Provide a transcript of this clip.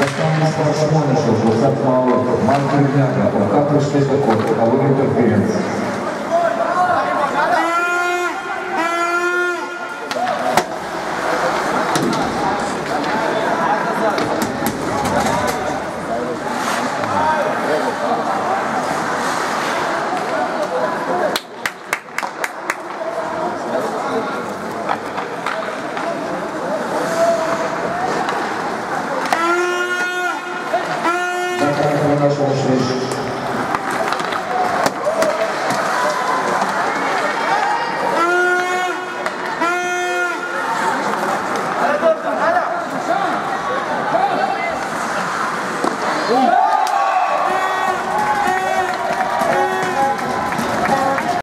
Касаемся Симонышев, Лукат Малов, Марк что-то Штезаков, Колония Конференции. Tarafından sonuçlayacak. Oh!